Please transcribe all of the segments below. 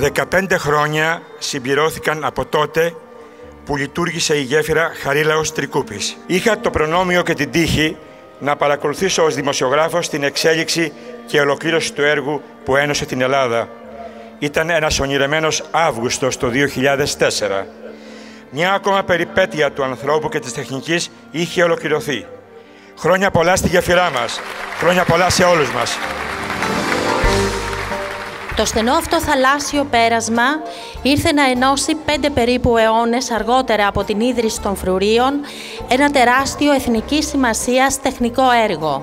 15 χρόνια συμπληρώθηκαν από τότε που λειτουργήσε η γέφυρα Χαρίλαος Τρικούπης. Είχα το προνόμιο και την τύχη να παρακολουθήσω ως δημοσιογράφος την εξέλιξη και ολοκλήρωση του έργου που ένωσε την Ελλάδα. Ήταν ένας ονειρεμένος Αύγουστος το 2004. Μια ακόμα περιπέτεια του ανθρώπου και της τεχνικής είχε ολοκληρωθεί. Χρόνια πολλά στη γεφυρά μας. Χρόνια πολλά σε όλους μας. Το στενό αυτό θαλάσσιο πέρασμα ήρθε να ενώσει πέντε περίπου αιώνες αργότερα από την ίδρυση των φρουρίων ένα τεράστιο εθνικής σημασίας τεχνικό έργο.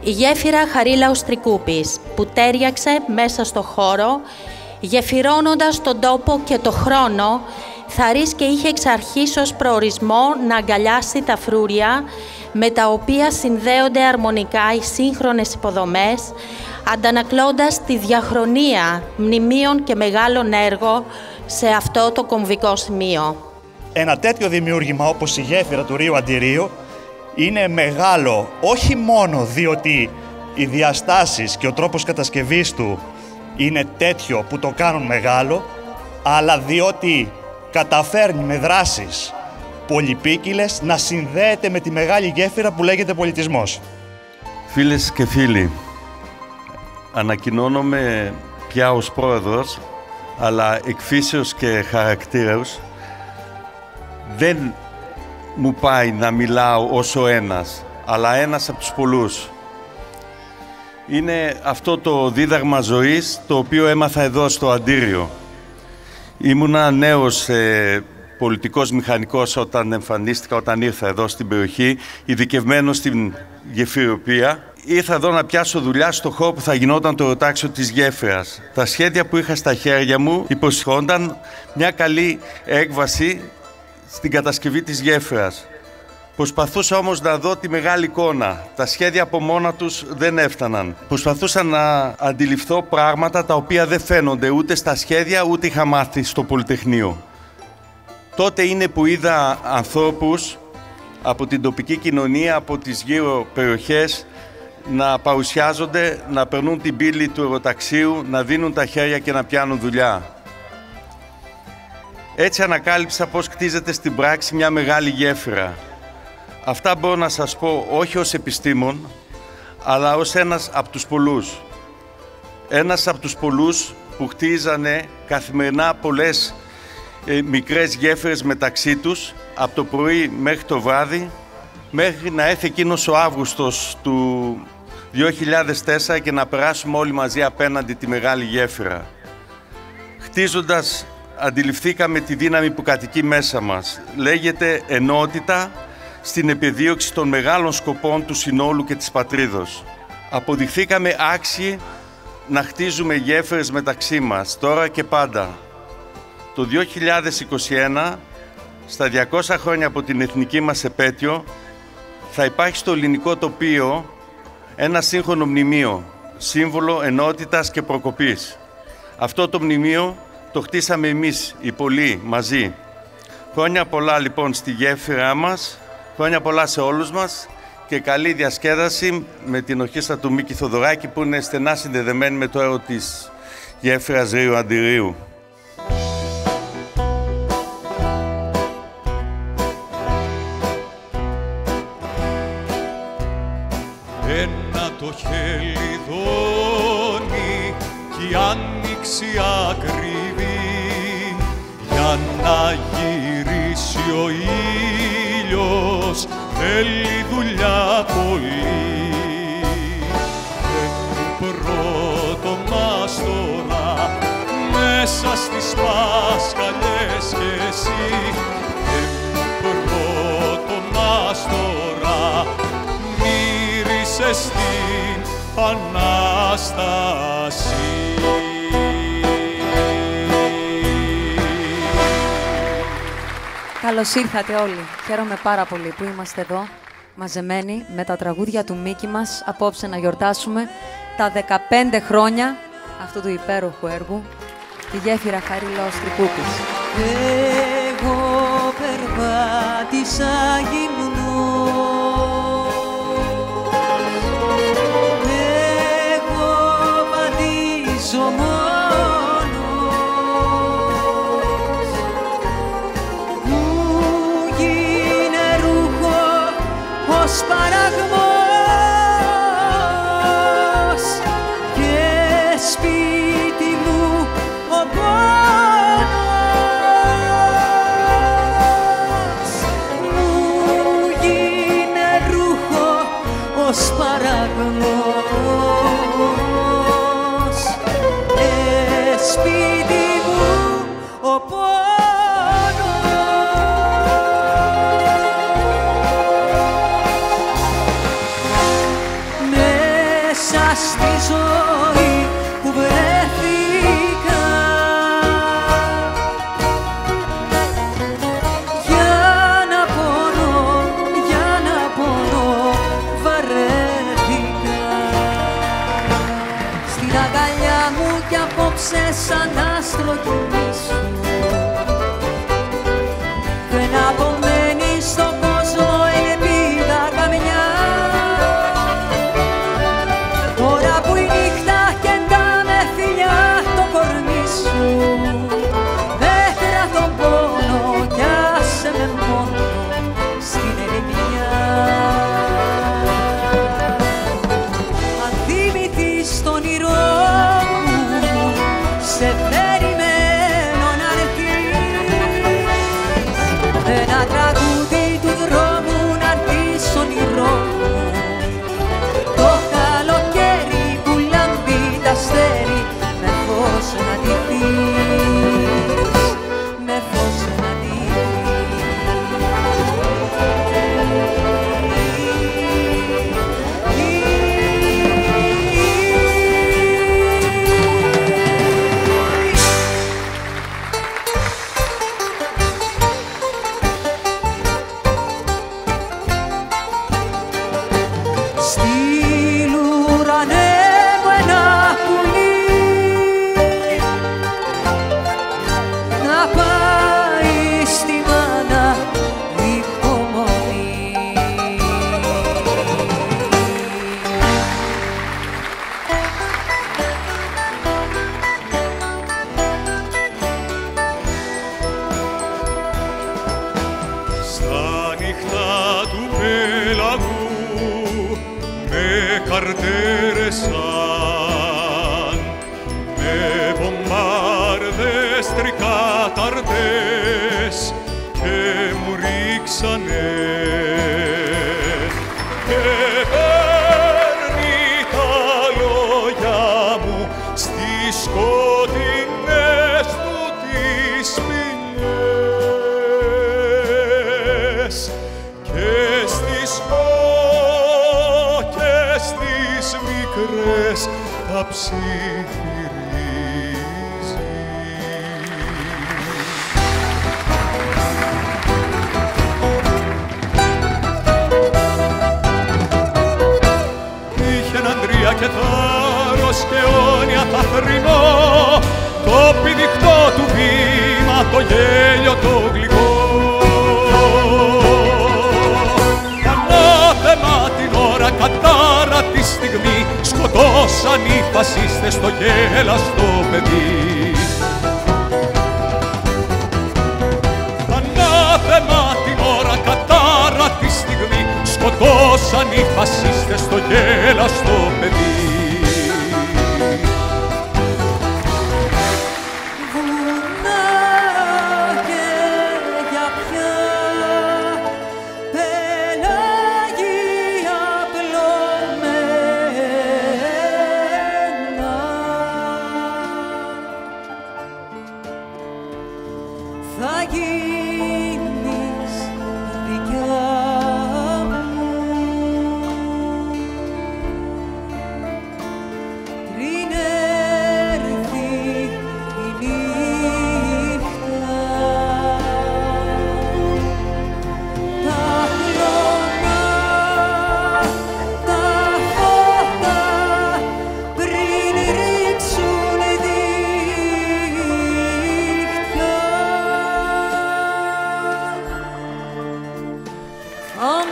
Η γέφυρα Χαρίλαους Τρικούπης που τέριαξε μέσα στο χώρο γεφυρώνοντας τον τόπο και το χρόνο θαρής και είχε εξ αρχής ως προορισμό να αγκαλιάσει τα φρούρια με τα οποία συνδέονται αρμονικά οι σύγχρονες υποδομές αντανακλώντας τη διαχρονία μνημείων και μεγάλων έργων σε αυτό το κομβικό σημείο. Ένα τέτοιο δημιούργημα όπως η γέφυρα του Ρίου Αντιρίου είναι μεγάλο όχι μόνο διότι οι διαστάσεις και ο τρόπος κατασκευής του είναι τέτοιο που το κάνουν μεγάλο, αλλά διότι καταφέρνει με δράσεις πολυπίκυλες να συνδέεται με τη μεγάλη γέφυρα που λέγεται πολιτισμός. Φίλες και φίλοι, ανακοινώνομαι πια ως πρόεδρος, αλλά εκφύσεως και χαρακτήρεως δεν μου πάει να μιλάω όσο ένας, αλλά ένας από τους πολλούς. Είναι αυτό το δίδαγμα ζωής, το οποίο έμαθα εδώ στο Αντίριο. Ήμουνα νέος ε, πολιτικός μηχανικός όταν εμφανίστηκα, όταν ήρθα εδώ στην περιοχή, ειδικευμένος στην γεφυροπία ήρθα εδώ να πιάσω δουλειά στο χώρο που θα γινόταν το ροτάξιο της γέφυρας. Τα σχέδια που είχα στα χέρια μου υποσχόνταν μια καλή έκβαση στην κατασκευή της γέφυρας. Προσπαθούσα όμως να δω τη μεγάλη εικόνα. Τα σχέδια από μόνα τους δεν έφταναν. Προσπαθούσα να αντιληφθώ πράγματα τα οποία δεν φαίνονται ούτε στα σχέδια ούτε είχα μάθει στο Πολυτεχνείο. Τότε είναι που είδα ανθρώπους από την τοπική κοινωνία, από τις γύρω περιοχές να παρουσιάζονται, να περνούν την πύλη του αεροταξίου, να δίνουν τα χέρια και να πιάνουν δουλειά. Έτσι ανακάλυψα πώς κτίζεται στην πράξη μια μεγάλη γέφυρα. Αυτά μπορώ να σας πω όχι ως επιστήμον, αλλά ως ένας από τους πολλούς. Ένας από τους πολλούς που χτίζανε καθημερινά πολλές ε, μικρές γέφυρες μεταξύ τους, από το πρωί μέχρι το βράδυ, μέχρι να έρθει εκείνος ο Αύγουστος του 2004 και να περάσουμε όλοι μαζί απέναντι τη μεγάλη γέφυρα. Χτίζοντας αντιληφθήκαμε τη δύναμη που κατοικεί μέσα μας. Λέγεται ενότητα στην επιδίωξη των μεγάλων σκοπών του συνόλου και της πατρίδος. Αποδειχθήκαμε άξιοι να χτίζουμε γέφυρες μεταξύ μας, τώρα και πάντα. Το 2021, στα 200 χρόνια από την εθνική μας επέτειο, θα υπάρχει στο ελληνικό τοπίο ένα σύγχρονο μνημείο, σύμβολο ενότητας και προκοπής. Αυτό το μνημείο το χτίσαμε εμείς, οι πολλοί, μαζί. Χρόνια πολλά λοιπόν στη γέφυρά μας, χρόνια πολλά σε όλους μας και καλή διασκέδαση με την ορχήστρα του Μίκη Θοδωράκη που είναι στενά συνδεδεμένη με το έργο της γέφυρας Ρίου Αντιρίου. Το χελιδόνι κι η άνοιξη ακριβή. Για να γυρίσει ο ήλιος θέλει δουλειά πολύ. Και του πρώτο μάστορα μέσα στις πασκαλιές και εσύ μύρισε στην Ανάσταση. Καλώς ήρθατε όλοι. Χαίρομαι πάρα πολύ που είμαστε εδώ, μαζεμένοι με τα τραγούδια του Μίκη μας, απόψε να γιορτάσουμε τα 15 χρόνια αυτού του υπέροχου έργου, τη γέφυρα Χαρίλαος Τρικούπης. Εγώ περπάτησα γυμνός Εγώ στη ζωή. Βομβάρδες τρικάταρτες και μου ρίξανε και παίρνει τα λόγια μου στις σκοτεινές του τις ποινές και στις ό, και στις μικρές τα ψιθυρίζει. Και θάρρος και αιώνια θα θρηνώ το πηδιχτό του βήμα, το γέλιο το γλυκό. Ανάθεμα την ώρα, κατάρα τη στιγμή σκοτώσαν οι φασίστες το γέλαστο παιδί. Ανάθεμα την ώρα, κατάρα τη στιγμή σκοτώσαν οι φασίστες το γέλαστο παιδί. I'm.